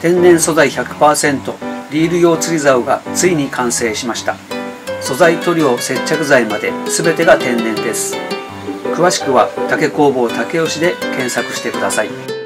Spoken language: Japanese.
天然素材100%リール用釣り竿がついに完成しました。素材塗料接着剤まで全てが天然です。詳しくは竹工房竹吉で検索してください。